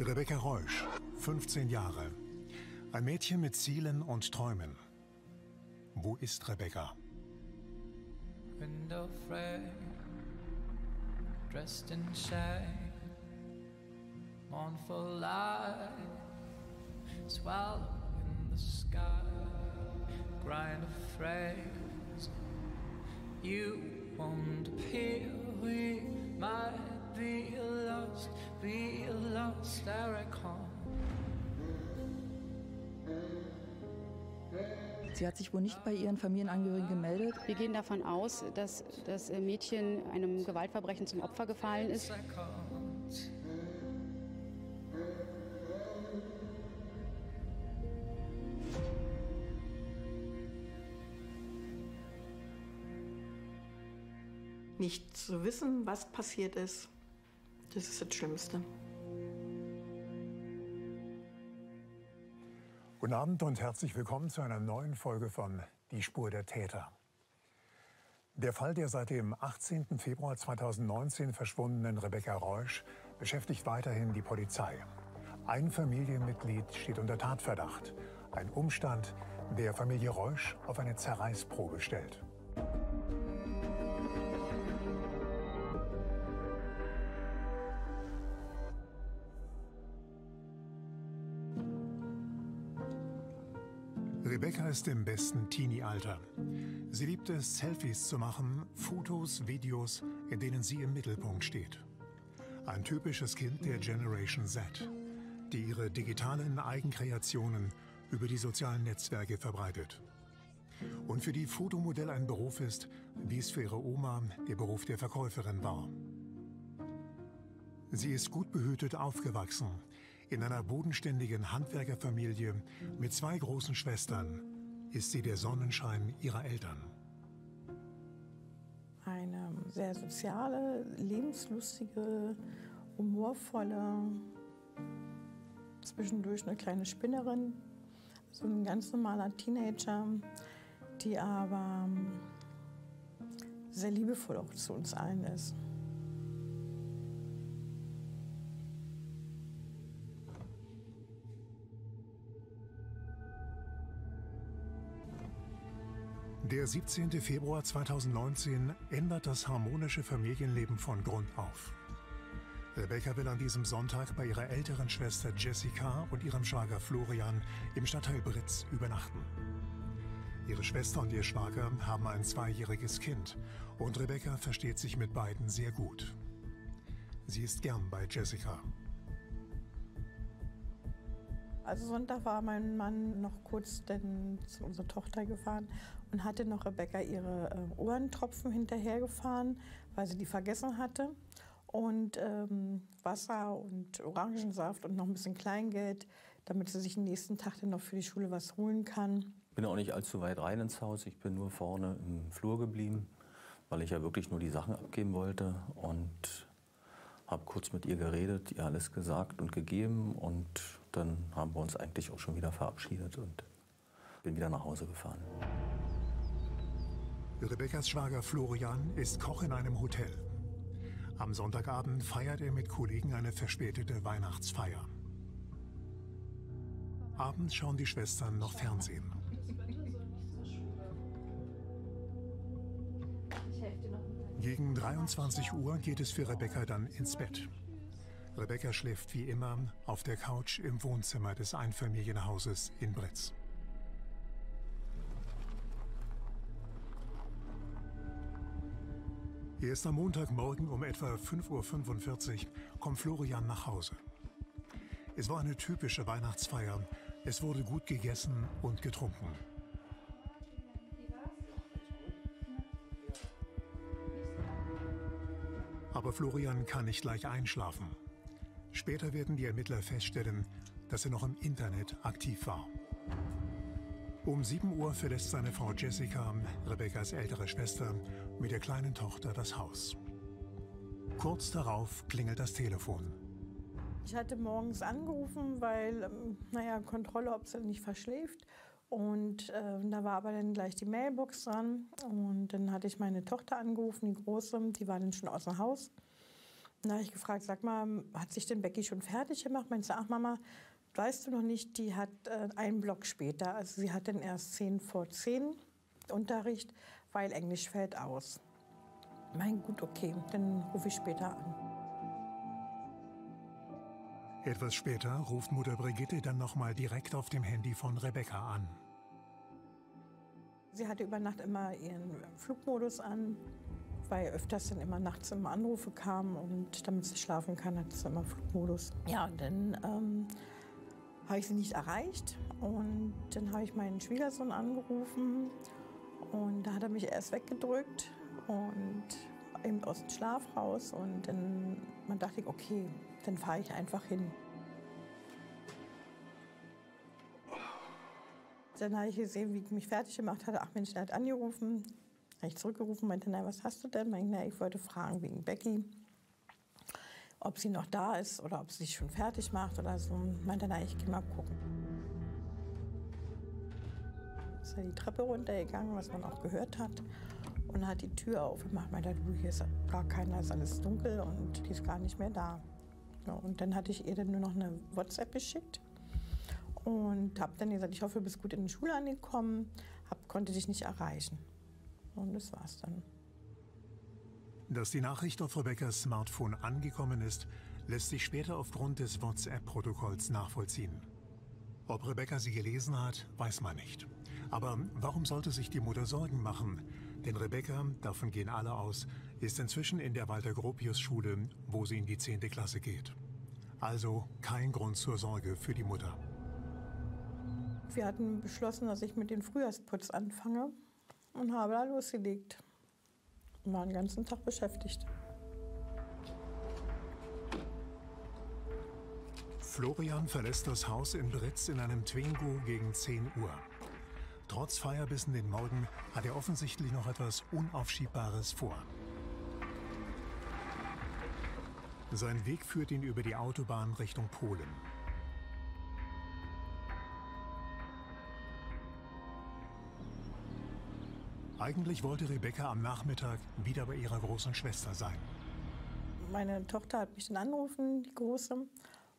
Rebecca Reusch, 15 Jahre. Ein Mädchen mit Zielen und Träumen. Wo ist Rebecca? Window frame, dressed in shame, mournful light, swallow in the sky, grind of phrase. You won't appear, we might be lost, be lost, I recall. Sie hat sich wohl nicht bei ihren Familienangehörigen gemeldet. Wir gehen davon aus, dass das Mädchen einem Gewaltverbrechen zum Opfer gefallen ist. Nicht zu wissen, was passiert ist, das ist das Schlimmste. Guten Abend und herzlich willkommen zu einer neuen Folge von Die Spur der Täter. Der Fall der seit dem 18. Februar 2019 verschwundenen Rebecca Reusch beschäftigt weiterhin die Polizei. Ein Familienmitglied steht unter Tatverdacht. Ein Umstand, der Familie Reusch auf eine Zerreißprobe stellt. Ist im besten Teenie-Alter. Sie liebt es, Selfies zu machen, Fotos, Videos, in denen sie im Mittelpunkt steht. Ein typisches Kind der Generation Z, die ihre digitalen Eigenkreationen über die sozialen Netzwerke verbreitet. Und für die Fotomodell ein Beruf ist, wie es für ihre Oma der Beruf der Verkäuferin war. Sie ist gut behütet aufgewachsen, in einer bodenständigen Handwerkerfamilie mit zwei großen Schwestern ist sie der Sonnenschein ihrer Eltern. Eine sehr soziale, lebenslustige, humorvolle, zwischendurch eine kleine Spinnerin, so ein ganz normaler Teenager, die aber sehr liebevoll auch zu uns allen ist. Der 17. Februar 2019 ändert das harmonische Familienleben von Grund auf. Rebecca will an diesem Sonntag bei ihrer älteren Schwester Jessica und ihrem Schwager Florian im Stadtteil Britz übernachten. Ihre Schwester und ihr Schwager haben ein zweijähriges Kind und Rebecca versteht sich mit beiden sehr gut. Sie ist gern bei Jessica. Also Sonntag war mein Mann noch kurz denn zu unserer Tochter gefahren und hatte noch Rebecca ihre äh, Ohrentropfen hinterhergefahren, weil sie die vergessen hatte. Und ähm, Wasser und Orangensaft und noch ein bisschen Kleingeld, damit sie sich den nächsten Tag dann noch für die Schule was holen kann. Ich bin auch nicht allzu weit rein ins Haus. Ich bin nur vorne im Flur geblieben, weil ich ja wirklich nur die Sachen abgeben wollte. Und habe kurz mit ihr geredet, ihr alles gesagt und gegeben und dann haben wir uns eigentlich auch schon wieder verabschiedet und bin wieder nach Hause gefahren. Rebekkas Schwager Florian ist Koch in einem Hotel. Am Sonntagabend feiert er mit Kollegen eine verspätete Weihnachtsfeier. Abends schauen die Schwestern noch Fernsehen. Gegen 23 Uhr geht es für Rebecca dann ins Bett. Rebecca schläft wie immer auf der Couch im Wohnzimmer des Einfamilienhauses in Bretz. Erst am Montagmorgen um etwa 5.45 Uhr kommt Florian nach Hause. Es war eine typische Weihnachtsfeier. Es wurde gut gegessen und getrunken. Aber Florian kann nicht gleich einschlafen. Später werden die Ermittler feststellen, dass er noch im Internet aktiv war. Um 7 Uhr verlässt seine Frau Jessica, Rebecca's ältere Schwester, mit der kleinen Tochter das Haus. Kurz darauf klingelt das Telefon. Ich hatte morgens angerufen, weil, ähm, naja, Kontrolle, ob sie nicht verschläft. Und äh, da war aber dann gleich die Mailbox dran. Und dann hatte ich meine Tochter angerufen, die Große, die war dann schon aus dem Haus. Dann habe ich gefragt, sag mal, hat sich denn Becky schon fertig gemacht? Meinte sie, ach Mama, weißt du noch nicht, die hat äh, einen Block später. Also sie hat dann erst 10 vor 10 Unterricht, weil Englisch fällt aus. Mein gut, okay, dann rufe ich später an. Etwas später ruft Mutter Brigitte dann nochmal direkt auf dem Handy von Rebecca an. Sie hatte über Nacht immer ihren Flugmodus an, weil öfters dann immer nachts immer Anrufe kamen und damit sie schlafen kann, hat sie immer Flugmodus. Ja, und dann ähm, habe ich sie nicht erreicht und dann habe ich meinen Schwiegersohn angerufen und da hat er mich erst weggedrückt und eben aus dem Schlaf raus und dann man dachte ich, okay, dann fahre ich einfach hin. Dann habe ich gesehen, wie ich mich fertig gemacht hatte. Ach Mensch, er hat angerufen. Habe ich zurückgerufen, meinte, na, was hast du denn? Meinte, na, ich wollte fragen wegen Becky, ob sie noch da ist oder ob sie sich schon fertig macht oder so. Meinte, na, ich gehe mal gucken. Ist er die Treppe runtergegangen, was man auch gehört hat und hat die Tür aufgemacht. Meinte, du, hier ist gar keiner, ist alles dunkel und die ist gar nicht mehr da. Ja, und dann hatte ich ihr dann nur noch eine WhatsApp geschickt und habe dann gesagt, ich hoffe, du bist gut in die Schule angekommen, hab, konnte dich nicht erreichen. Und das war's dann. Dass die Nachricht auf Rebecca's Smartphone angekommen ist, lässt sich später aufgrund des WhatsApp-Protokolls nachvollziehen. Ob Rebecca sie gelesen hat, weiß man nicht. Aber warum sollte sich die Mutter Sorgen machen? Denn Rebecca, davon gehen alle aus, ist inzwischen in der Walter-Gropius-Schule, wo sie in die 10. Klasse geht. Also kein Grund zur Sorge für die Mutter. Wir hatten beschlossen, dass ich mit dem Frühjahrsputz anfange und habe da losgelegt. War den ganzen Tag beschäftigt. Florian verlässt das Haus in Britz in einem Twingo gegen 10 Uhr. Trotz Feier bis in den Morgen hat er offensichtlich noch etwas Unaufschiebbares vor. Sein Weg führt ihn über die Autobahn Richtung Polen. Eigentlich wollte Rebecca am Nachmittag wieder bei ihrer großen Schwester sein. Meine Tochter hat mich dann angerufen, die Große,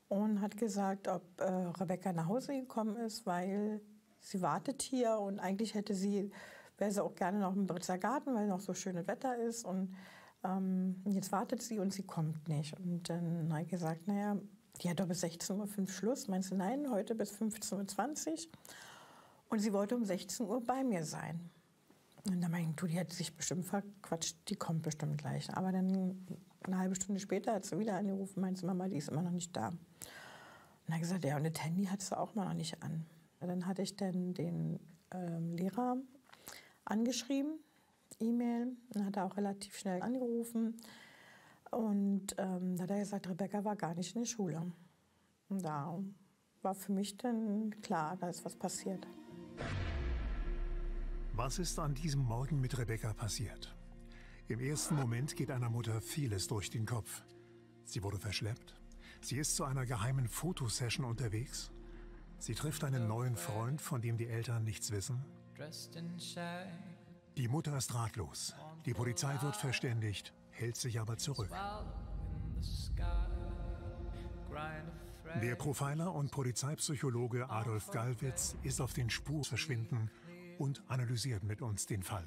und hat gesagt, ob äh, Rebecca nach Hause gekommen ist, weil sie wartet hier und eigentlich hätte sie, wäre sie auch gerne noch im Britzer Garten, weil noch so schönes Wetter ist und ähm, jetzt wartet sie und sie kommt nicht. Und dann habe ich gesagt, naja, die hat doch bis 16.05 Uhr Schluss. Meinst du, nein, heute bis 15.20 Uhr. Und sie wollte um 16 Uhr bei mir sein. Und dann meinte ich, du, die hat sich bestimmt verquatscht, die kommt bestimmt gleich. Aber dann eine halbe Stunde später hat sie wieder angerufen, meinte Mama, die ist immer noch nicht da. Und dann gesagt, ja, und das Handy hat sie auch immer noch nicht an. Und dann hatte ich dann den ähm, Lehrer angeschrieben, E-Mail, dann hat er auch relativ schnell angerufen. Und ähm, dann hat er gesagt, Rebecca war gar nicht in der Schule. Und da war für mich dann klar, da ist was passiert. Was ist an diesem Morgen mit Rebecca passiert? Im ersten Moment geht einer Mutter vieles durch den Kopf. Sie wurde verschleppt. Sie ist zu einer geheimen Fotosession unterwegs. Sie trifft einen neuen Freund, von dem die Eltern nichts wissen. Die Mutter ist ratlos. Die Polizei wird verständigt, hält sich aber zurück. Der Profiler und Polizeipsychologe Adolf Gallwitz ist auf den Spur verschwinden und analysiert mit uns den Fall.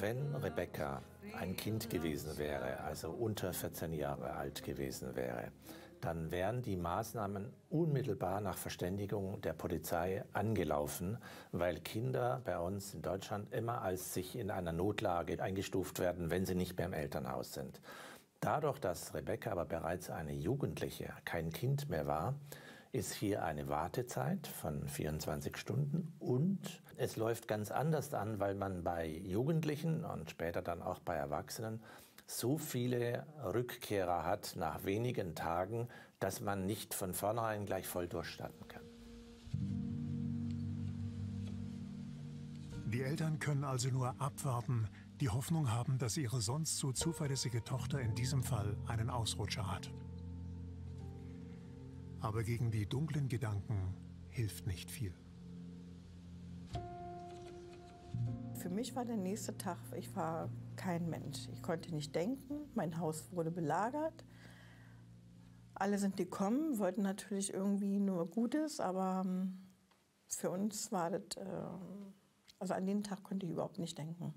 Wenn Rebecca ein Kind gewesen wäre, also unter 14 Jahre alt gewesen wäre, dann wären die Maßnahmen unmittelbar nach Verständigung der Polizei angelaufen, weil Kinder bei uns in Deutschland immer als sich in einer Notlage eingestuft werden, wenn sie nicht mehr im Elternhaus sind. Dadurch, dass Rebecca aber bereits eine Jugendliche, kein Kind mehr war, ist hier eine Wartezeit von 24 Stunden und es läuft ganz anders an, weil man bei Jugendlichen und später dann auch bei Erwachsenen so viele Rückkehrer hat nach wenigen Tagen, dass man nicht von vornherein gleich voll durchstarten kann. Die Eltern können also nur abwarten, die Hoffnung haben, dass ihre sonst so zuverlässige Tochter in diesem Fall einen Ausrutscher hat. Aber gegen die dunklen Gedanken hilft nicht viel. Für mich war der nächste Tag, ich war kein Mensch. Ich konnte nicht denken, mein Haus wurde belagert. Alle sind gekommen, wollten natürlich irgendwie nur Gutes, aber ähm, für uns war das, äh, also an den Tag konnte ich überhaupt nicht denken.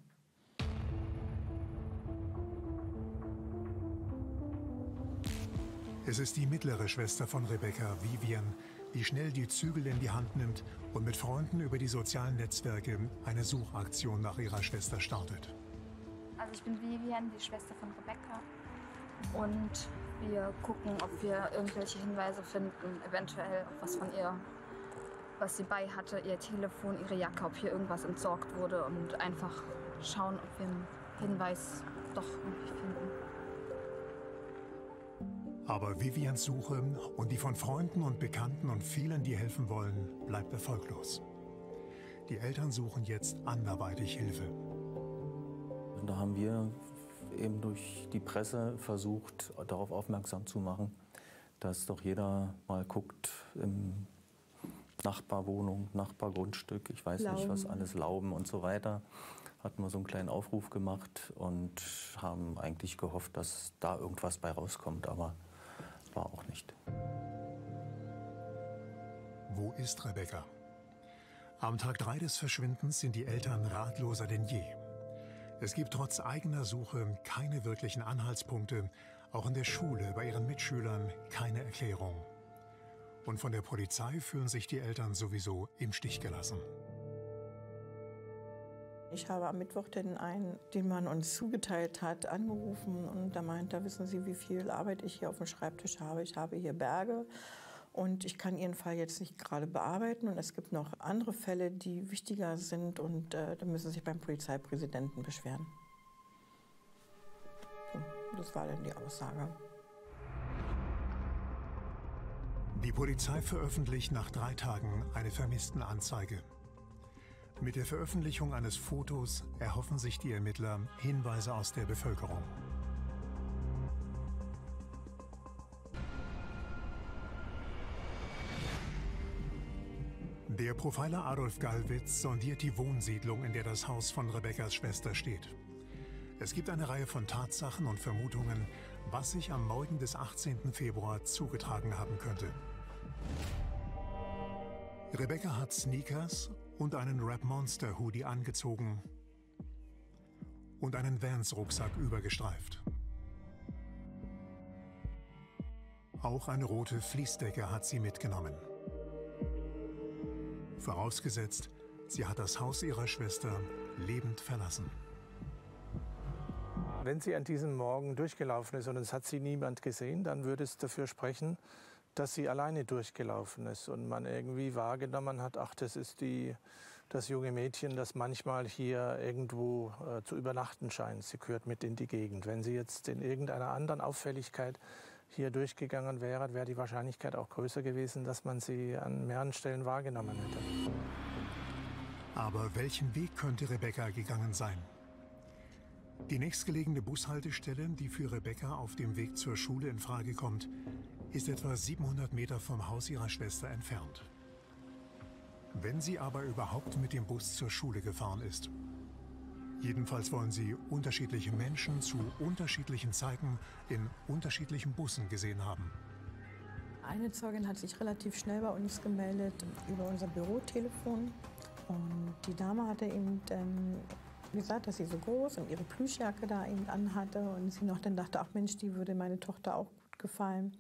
Es ist die mittlere Schwester von Rebecca, Vivian, die schnell die Zügel in die Hand nimmt und mit Freunden über die sozialen Netzwerke eine Suchaktion nach ihrer Schwester startet. Also ich bin Vivian, die Schwester von Rebecca. Und wir gucken, ob wir irgendwelche Hinweise finden, eventuell was von ihr, was sie bei hatte, ihr Telefon, ihre Jacke, ob hier irgendwas entsorgt wurde und einfach schauen, ob wir einen Hinweis doch irgendwie finden. Aber Vivians Suche und die von Freunden und Bekannten und vielen, die helfen wollen, bleibt erfolglos. Die Eltern suchen jetzt anderweitig Hilfe. Und da haben wir eben durch die Presse versucht, darauf aufmerksam zu machen, dass doch jeder mal guckt im Nachbarwohnung, Nachbargrundstück, ich weiß Lauben. nicht was alles, Lauben und so weiter. Hatten wir so einen kleinen Aufruf gemacht und haben eigentlich gehofft, dass da irgendwas bei rauskommt, aber war auch nicht. Wo ist Rebecca? Am Tag 3 des Verschwindens sind die Eltern ratloser denn je. Es gibt trotz eigener Suche keine wirklichen Anhaltspunkte, auch in der Schule bei ihren Mitschülern keine Erklärung. Und von der Polizei fühlen sich die Eltern sowieso im Stich gelassen. Ich habe am Mittwoch den einen, den man uns zugeteilt hat, angerufen und da meint er, wissen Sie, wie viel Arbeit ich hier auf dem Schreibtisch habe? Ich habe hier Berge und ich kann Ihren Fall jetzt nicht gerade bearbeiten. Und es gibt noch andere Fälle, die wichtiger sind. Und äh, da müssen Sie sich beim Polizeipräsidenten beschweren. Das war dann die Aussage. Die Polizei veröffentlicht nach drei Tagen eine Vermisstenanzeige. Mit der Veröffentlichung eines Fotos erhoffen sich die Ermittler Hinweise aus der Bevölkerung. Der Profiler Adolf Gallwitz sondiert die Wohnsiedlung, in der das Haus von Rebekkas Schwester steht. Es gibt eine Reihe von Tatsachen und Vermutungen, was sich am Morgen des 18. Februar zugetragen haben könnte. Rebecca hat Sneakers und einen Rap Monster Hoodie angezogen und einen Vans Rucksack übergestreift. Auch eine rote Fließdecke hat sie mitgenommen. Vorausgesetzt, sie hat das Haus ihrer Schwester lebend verlassen. Wenn sie an diesem Morgen durchgelaufen ist und es hat sie niemand gesehen, dann würde es dafür sprechen, dass sie alleine durchgelaufen ist und man irgendwie wahrgenommen hat, ach, das ist die, das junge Mädchen, das manchmal hier irgendwo äh, zu übernachten scheint. Sie gehört mit in die Gegend. Wenn sie jetzt in irgendeiner anderen Auffälligkeit hier durchgegangen wäre, wäre die Wahrscheinlichkeit auch größer gewesen, dass man sie an mehreren Stellen wahrgenommen hätte. Aber welchen Weg könnte Rebecca gegangen sein? Die nächstgelegene Bushaltestelle, die für Rebecca auf dem Weg zur Schule in Frage kommt, ist etwa 700 Meter vom Haus ihrer Schwester entfernt. Wenn sie aber überhaupt mit dem Bus zur Schule gefahren ist, Jedenfalls wollen sie unterschiedliche Menschen zu unterschiedlichen Zeiten in unterschiedlichen Bussen gesehen haben. Eine Zeugin hat sich relativ schnell bei uns gemeldet über unser Bürotelefon. Und die Dame hatte eben ähm, gesagt, dass sie so groß und ihre Plüschjacke da eben anhatte. Und sie noch dann dachte, ach Mensch, die würde meine Tochter auch gut gefallen.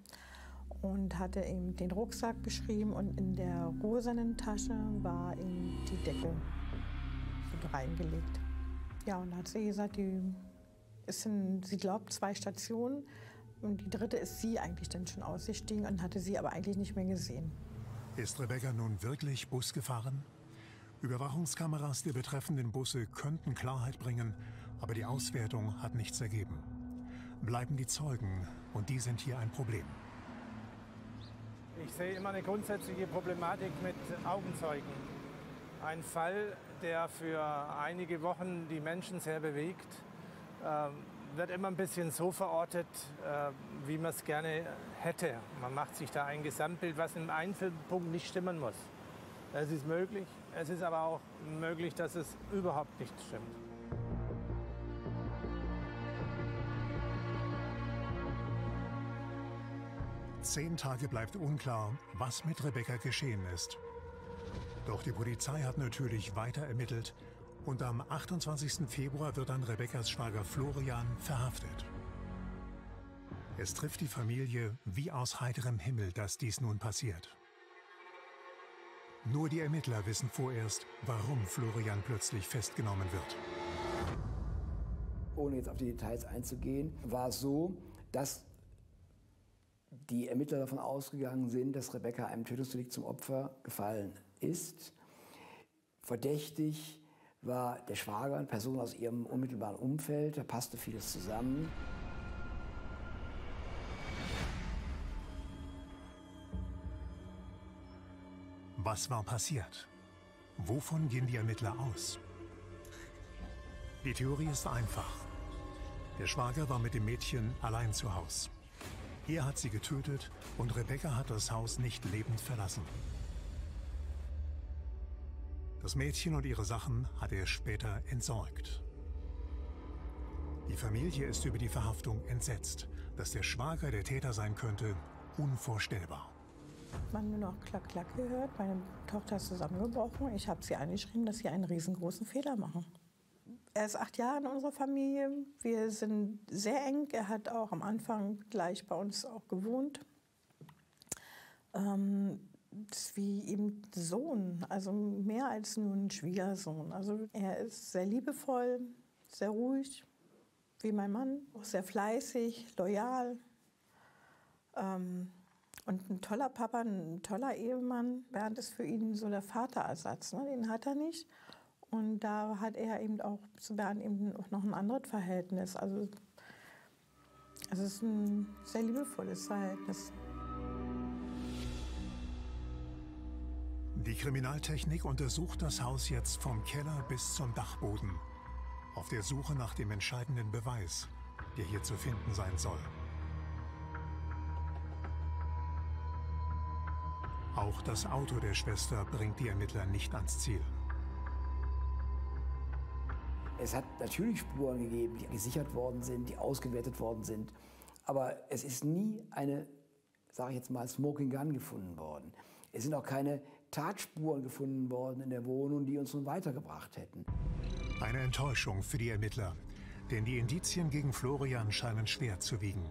Und hatte eben den Rucksack beschrieben und in der rosanen Tasche war eben die Decke reingelegt. Ja, und hat sie gesagt, die ist in, sie glaubt, zwei Stationen. Und die dritte ist sie eigentlich dann schon ausgestiegen und hatte sie aber eigentlich nicht mehr gesehen. Ist Rebecca nun wirklich Bus gefahren? Überwachungskameras der betreffenden Busse könnten Klarheit bringen, aber die Auswertung hat nichts ergeben. Bleiben die Zeugen und die sind hier ein Problem. Ich sehe immer eine grundsätzliche Problematik mit Augenzeugen. Ein Fall, der für einige Wochen die Menschen sehr bewegt, ähm, wird immer ein bisschen so verortet, äh, wie man es gerne hätte. Man macht sich da ein Gesamtbild, was im Einzelpunkt nicht stimmen muss. Das ist möglich, Es ist aber auch möglich, dass es überhaupt nicht stimmt. Zehn Tage bleibt unklar, was mit Rebecca geschehen ist. Doch die Polizei hat natürlich weiter ermittelt und am 28. Februar wird dann Rebeccas Schwager Florian verhaftet. Es trifft die Familie wie aus heiterem Himmel, dass dies nun passiert. Nur die Ermittler wissen vorerst, warum Florian plötzlich festgenommen wird. Ohne jetzt auf die Details einzugehen, war es so, dass die Ermittler davon ausgegangen sind, dass Rebecca einem Tötungsdelikt zum Opfer gefallen ist. Verdächtig war der Schwager, eine Person aus ihrem unmittelbaren Umfeld, da passte vieles zusammen. Was war passiert? Wovon gehen die Ermittler aus? Die Theorie ist einfach. Der Schwager war mit dem Mädchen allein zu Hause. Er hat sie getötet und Rebecca hat das Haus nicht lebend verlassen. Das Mädchen und ihre Sachen hat er später entsorgt. Die Familie ist über die Verhaftung entsetzt. Dass der Schwager der Täter sein könnte, unvorstellbar. Man nur noch Klack, Klack gehört. Meine Tochter ist zusammengebrochen. Ich habe sie angeschrieben, dass sie einen riesengroßen Fehler machen. Er ist acht Jahre in unserer Familie. Wir sind sehr eng. Er hat auch am Anfang gleich bei uns auch gewohnt. Ähm, ist wie eben Sohn, also mehr als nur ein Schwiegersohn. Also er ist sehr liebevoll, sehr ruhig, wie mein Mann, auch sehr fleißig, loyal. Ähm, und ein toller Papa, ein toller Ehemann. Bernd ist für ihn so der Vaterersatz, ne? den hat er nicht. Und da hat er eben auch zu Bernd eben auch noch ein anderes Verhältnis. Also, es ist ein sehr liebevolles Verhältnis. Die Kriminaltechnik untersucht das Haus jetzt vom Keller bis zum Dachboden, auf der Suche nach dem entscheidenden Beweis, der hier zu finden sein soll. Auch das Auto der Schwester bringt die Ermittler nicht ans Ziel. Es hat natürlich Spuren gegeben, die gesichert worden sind, die ausgewertet worden sind. Aber es ist nie eine, sage ich jetzt mal, Smoking Gun gefunden worden. Es sind auch keine Tatspuren gefunden worden in der Wohnung, die uns nun weitergebracht hätten. Eine Enttäuschung für die Ermittler, denn die Indizien gegen Florian scheinen schwer zu wiegen.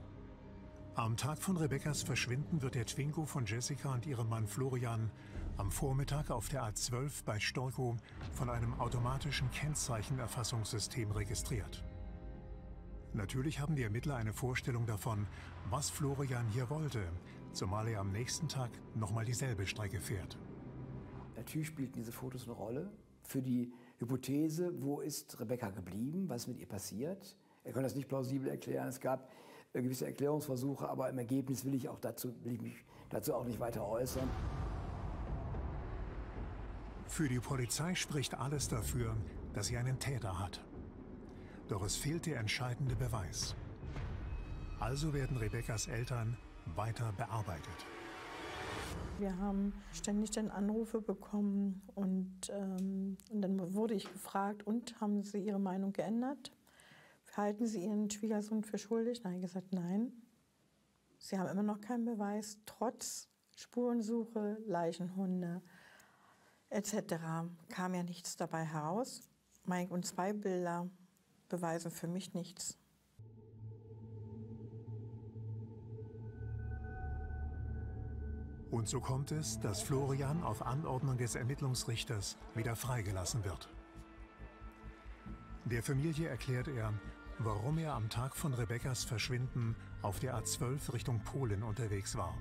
Am Tag von Rebekkas Verschwinden wird der Twingo von Jessica und ihrem Mann Florian am Vormittag auf der A12 bei Storkow von einem automatischen Kennzeichenerfassungssystem registriert. Natürlich haben die Ermittler eine Vorstellung davon, was Florian hier wollte, zumal er am nächsten Tag nochmal dieselbe Strecke fährt. Natürlich spielten diese Fotos eine Rolle für die Hypothese, wo ist Rebecca geblieben, was ist mit ihr passiert. Er konnte das nicht plausibel erklären. Es gab äh, gewisse Erklärungsversuche, aber im Ergebnis will ich, auch dazu, will ich mich dazu auch nicht weiter äußern. Für die Polizei spricht alles dafür, dass sie einen Täter hat. Doch es fehlt der entscheidende Beweis. Also werden Rebekkas Eltern weiter bearbeitet. Wir haben ständig dann Anrufe bekommen und, ähm, und dann wurde ich gefragt, und haben Sie Ihre Meinung geändert? Halten Sie Ihren Schwiegersohn für schuldig? Nein, gesagt, nein. Sie haben immer noch keinen Beweis, trotz Spurensuche, Leichenhunde etc. kam ja nichts dabei heraus. Mike und zwei Bilder beweisen für mich nichts. Und so kommt es, dass Florian auf Anordnung des Ermittlungsrichters wieder freigelassen wird. Der Familie erklärt er, warum er am Tag von Rebekkas Verschwinden auf der A12 Richtung Polen unterwegs war.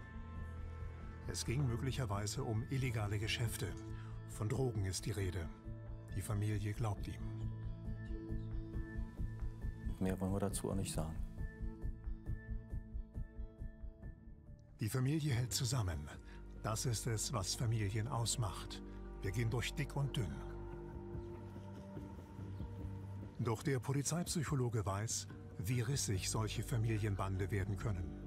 Es ging möglicherweise um illegale Geschäfte. Von Drogen ist die Rede. Die Familie glaubt ihm. Mehr wollen wir dazu auch nicht sagen. Die Familie hält zusammen. Das ist es, was Familien ausmacht. Wir gehen durch dick und dünn. Doch der Polizeipsychologe weiß, wie rissig solche Familienbande werden können.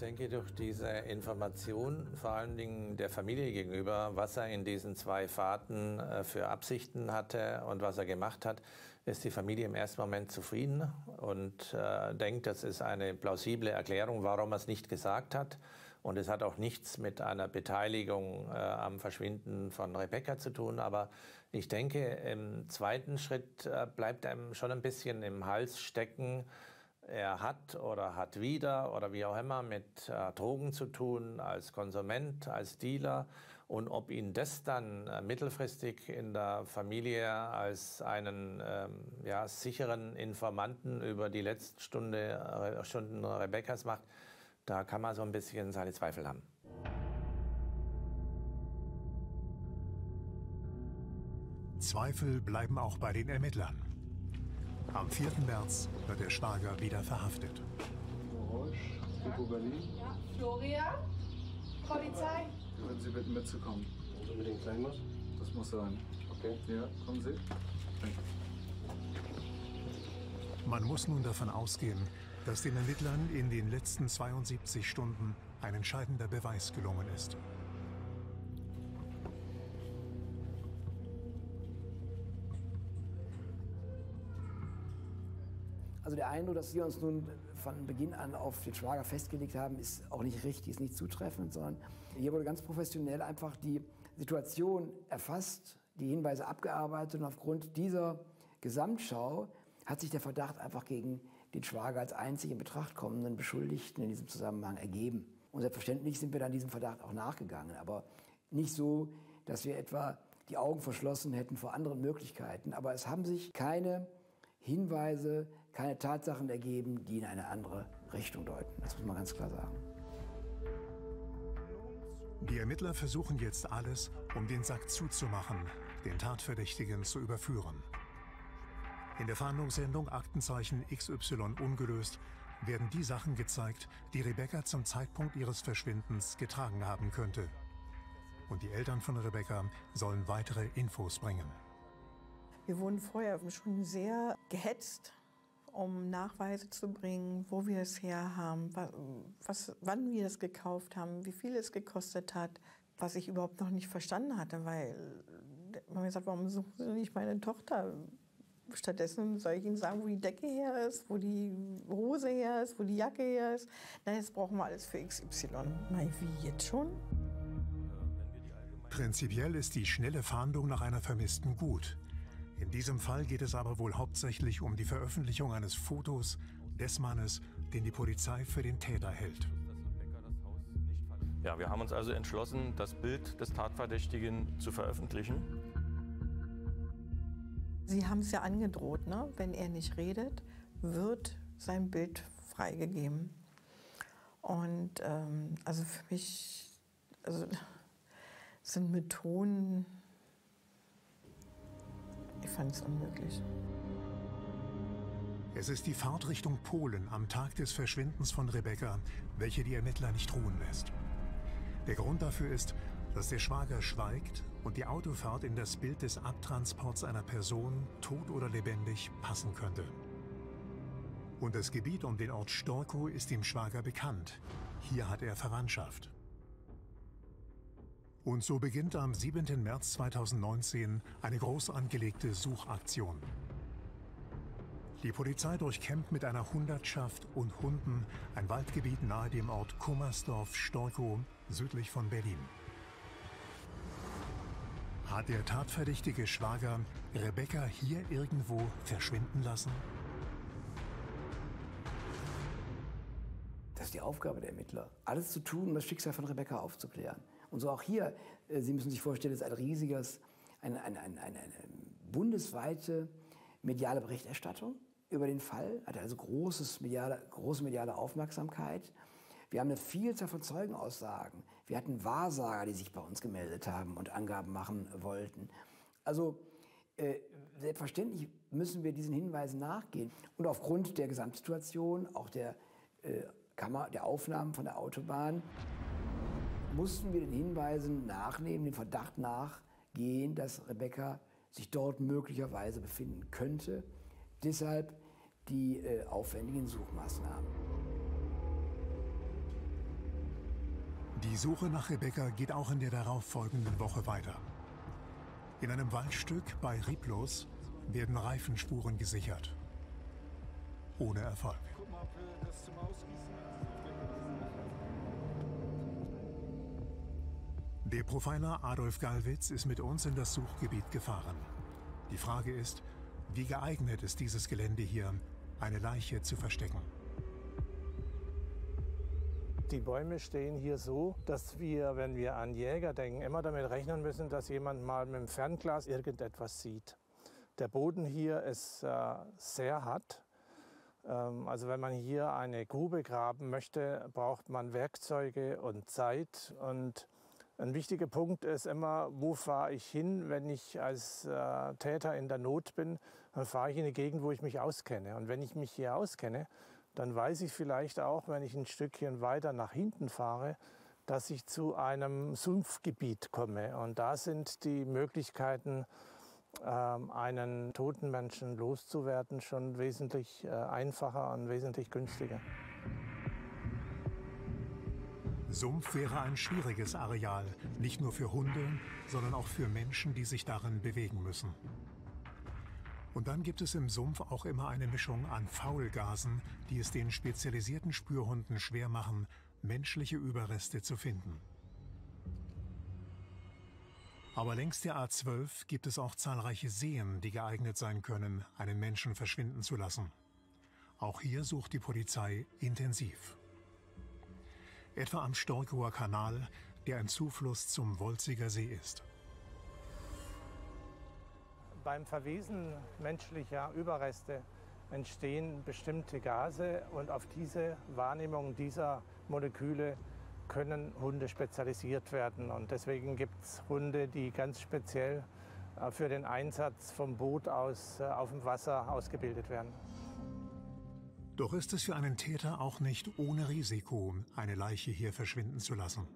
Denke, durch diese Information, vor allen Dingen der Familie gegenüber, was er in diesen zwei Fahrten äh, für Absichten hatte und was er gemacht hat, ist die Familie im ersten Moment zufrieden und äh, denkt, das ist eine plausible Erklärung, warum er es nicht gesagt hat. Und es hat auch nichts mit einer Beteiligung äh, am Verschwinden von Rebecca zu tun. Aber ich denke, im zweiten Schritt äh, bleibt einem schon ein bisschen im Hals stecken, er hat oder hat wieder oder wie auch immer mit äh, Drogen zu tun, als Konsument, als Dealer. Und ob ihn das dann äh, mittelfristig in der Familie als einen ähm, ja, sicheren Informanten über die letzten Stunde, äh, Stunden Rebekkas macht, da kann man so ein bisschen seine Zweifel haben. Zweifel bleiben auch bei den Ermittlern. Am 4. März wird der Schwager wieder verhaftet. Geräusch, Depot Berlin. Ja, Florian, Polizei. Würden Sie bitten mitzukommen? Muss unbedingt sein muss? Das muss sein. Okay. Ja, kommen Sie. Danke. Man muss nun davon ausgehen, dass den Ermittlern in den letzten 72 Stunden ein entscheidender Beweis gelungen ist. Also der Eindruck, dass wir uns nun von Beginn an auf den Schwager festgelegt haben, ist auch nicht richtig, ist nicht zutreffend, sondern hier wurde ganz professionell einfach die Situation erfasst, die Hinweise abgearbeitet und aufgrund dieser Gesamtschau hat sich der Verdacht einfach gegen den Schwager als einzig in Betracht kommenden Beschuldigten in diesem Zusammenhang ergeben. Und selbstverständlich sind wir dann diesem Verdacht auch nachgegangen, aber nicht so, dass wir etwa die Augen verschlossen hätten vor anderen Möglichkeiten. Aber es haben sich keine Hinweise, keine Tatsachen ergeben, die in eine andere Richtung deuten. Das muss man ganz klar sagen. Die Ermittler versuchen jetzt alles, um den Sack zuzumachen, den Tatverdächtigen zu überführen. In der Fahndungssendung Aktenzeichen XY ungelöst werden die Sachen gezeigt, die Rebecca zum Zeitpunkt ihres Verschwindens getragen haben könnte. Und die Eltern von Rebecca sollen weitere Infos bringen. Wir wurden vorher schon sehr gehetzt um Nachweise zu bringen, wo wir es her haben, was, wann wir es gekauft haben, wie viel es gekostet hat, was ich überhaupt noch nicht verstanden hatte, weil man hat gesagt, warum suchen Sie nicht meine Tochter? Stattdessen soll ich Ihnen sagen, wo die Decke her ist, wo die Hose her ist, wo die Jacke her ist. Nein, jetzt brauchen wir alles für XY. Nein, wie jetzt schon? Prinzipiell ist die schnelle Fahndung nach einer Vermissten gut. In diesem Fall geht es aber wohl hauptsächlich um die Veröffentlichung eines Fotos des Mannes, den die Polizei für den Täter hält. Ja, wir haben uns also entschlossen, das Bild des Tatverdächtigen zu veröffentlichen. Sie haben es ja angedroht, ne? wenn er nicht redet, wird sein Bild freigegeben. Und ähm, also für mich also, sind Methoden fand es unmöglich. Es ist die Fahrt Richtung Polen am Tag des Verschwindens von Rebecca, welche die Ermittler nicht ruhen lässt. Der Grund dafür ist, dass der Schwager schweigt und die Autofahrt in das Bild des Abtransports einer Person, tot oder lebendig, passen könnte. Und das Gebiet um den Ort Storkow ist dem Schwager bekannt. Hier hat er Verwandtschaft. Und so beginnt am 7. März 2019 eine groß angelegte Suchaktion. Die Polizei durchkämmt mit einer Hundertschaft und Hunden ein Waldgebiet nahe dem Ort Kummersdorf-Storkow südlich von Berlin. Hat der tatverdächtige Schwager Rebecca hier irgendwo verschwinden lassen? Das ist die Aufgabe der Ermittler, alles zu tun, um das Schicksal von Rebecca aufzuklären. Und so auch hier, äh, Sie müssen sich vorstellen, es ist ein riesiges, eine, eine, eine, eine bundesweite mediale Berichterstattung über den Fall, hat also großes mediale, große mediale Aufmerksamkeit. Wir haben eine Vielzahl von Zeugenaussagen. Wir hatten Wahrsager, die sich bei uns gemeldet haben und Angaben machen wollten. Also äh, selbstverständlich müssen wir diesen Hinweisen nachgehen. Und aufgrund der Gesamtsituation, auch der, äh, Kammer, der Aufnahmen von der Autobahn, mussten wir den Hinweisen nachnehmen, den Verdacht nachgehen, dass Rebecca sich dort möglicherweise befinden könnte. Deshalb die äh, aufwendigen Suchmaßnahmen. Die Suche nach Rebecca geht auch in der darauffolgenden Woche weiter. In einem Waldstück bei Riblos werden Reifenspuren gesichert. Ohne Erfolg. Der Profiler Adolf Gallwitz ist mit uns in das Suchgebiet gefahren. Die Frage ist, wie geeignet ist dieses Gelände hier, eine Leiche zu verstecken? Die Bäume stehen hier so, dass wir, wenn wir an Jäger denken, immer damit rechnen müssen, dass jemand mal mit dem Fernglas irgendetwas sieht. Der Boden hier ist äh, sehr hart. Ähm, also wenn man hier eine Grube graben möchte, braucht man Werkzeuge und Zeit. Und ein wichtiger Punkt ist immer, wo fahre ich hin, wenn ich als äh, Täter in der Not bin. Dann fahre ich in eine Gegend, wo ich mich auskenne. Und wenn ich mich hier auskenne, dann weiß ich vielleicht auch, wenn ich ein Stückchen weiter nach hinten fahre, dass ich zu einem Sumpfgebiet komme. Und da sind die Möglichkeiten, ähm, einen toten Menschen loszuwerden, schon wesentlich äh, einfacher und wesentlich günstiger. Sumpf wäre ein schwieriges Areal, nicht nur für Hunde, sondern auch für Menschen, die sich darin bewegen müssen. Und dann gibt es im Sumpf auch immer eine Mischung an Faulgasen, die es den spezialisierten Spürhunden schwer machen, menschliche Überreste zu finden. Aber längs der A12 gibt es auch zahlreiche Seen, die geeignet sein können, einen Menschen verschwinden zu lassen. Auch hier sucht die Polizei intensiv. Etwa am Storkower Kanal, der ein Zufluss zum Wolziger See ist. Beim Verwesen menschlicher Überreste entstehen bestimmte Gase und auf diese Wahrnehmung dieser Moleküle können Hunde spezialisiert werden. Und deswegen gibt es Hunde, die ganz speziell äh, für den Einsatz vom Boot aus äh, auf dem Wasser ausgebildet werden. Doch ist es für einen Täter auch nicht ohne Risiko, eine Leiche hier verschwinden zu lassen.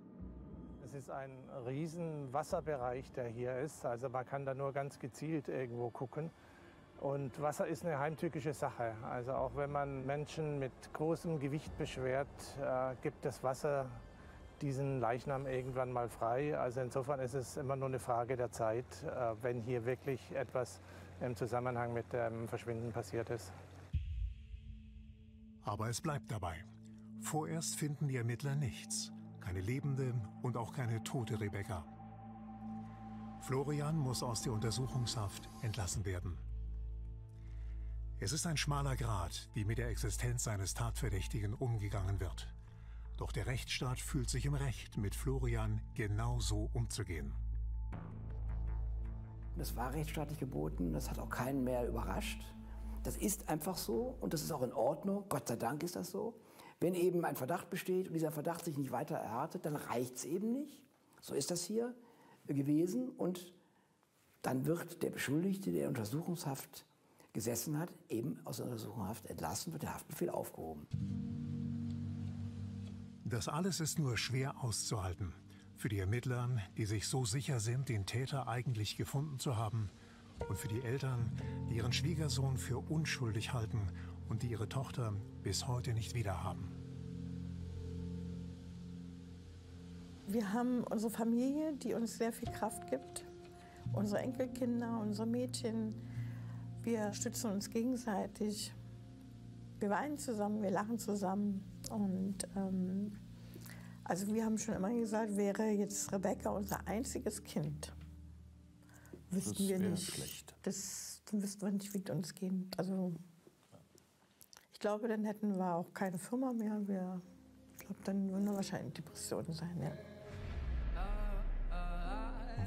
Es ist ein riesen Wasserbereich, der hier ist. Also man kann da nur ganz gezielt irgendwo gucken. Und Wasser ist eine heimtückische Sache. Also auch wenn man Menschen mit großem Gewicht beschwert, äh, gibt das Wasser diesen Leichnam irgendwann mal frei. Also insofern ist es immer nur eine Frage der Zeit, äh, wenn hier wirklich etwas im Zusammenhang mit dem Verschwinden passiert ist. Aber es bleibt dabei. Vorerst finden die Ermittler nichts keine lebende und auch keine tote Rebecca. Florian muss aus der Untersuchungshaft entlassen werden. Es ist ein schmaler Grat, wie mit der Existenz seines Tatverdächtigen umgegangen wird. Doch der Rechtsstaat fühlt sich im Recht, mit Florian genau so umzugehen. Das war rechtsstaatlich geboten, das hat auch keinen mehr überrascht. Das ist einfach so und das ist auch in Ordnung. Gott sei Dank ist das so. Wenn eben ein Verdacht besteht und dieser Verdacht sich nicht weiter erhärtet, dann reicht es eben nicht. So ist das hier gewesen. Und dann wird der Beschuldigte, der in Untersuchungshaft gesessen hat, eben aus der Untersuchungshaft entlassen, wird der Haftbefehl aufgehoben. Das alles ist nur schwer auszuhalten. Für die Ermittler, die sich so sicher sind, den Täter eigentlich gefunden zu haben. Und für die Eltern, die ihren Schwiegersohn für unschuldig halten und die ihre Tochter bis heute nicht wiederhaben. Wir haben unsere Familie, die uns sehr viel Kraft gibt. Unsere Enkelkinder, unsere Mädchen. Wir stützen uns gegenseitig. Wir weinen zusammen, wir lachen zusammen. Und ähm, also wir haben schon immer gesagt, wäre jetzt Rebecca unser einziges Kind, wüssten wir nicht. Schlecht. Das, dann wüssten wir nicht, wie es uns geht. Also glaube, dann hätten wir auch keine Firma mehr. Wir, ich glaube, dann würden wir wahrscheinlich Depressionen sein. Ja.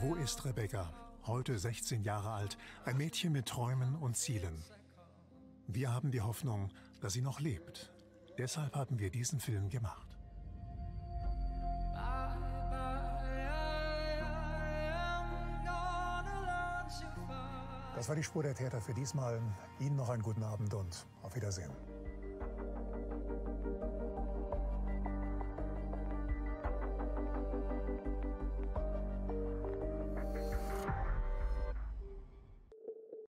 Wo ist Rebecca? Heute 16 Jahre alt, ein Mädchen mit Träumen und Zielen. Wir haben die Hoffnung, dass sie noch lebt. Deshalb haben wir diesen Film gemacht. Das war die Spur der Täter für diesmal. Ihnen noch einen guten Abend und auf Wiedersehen.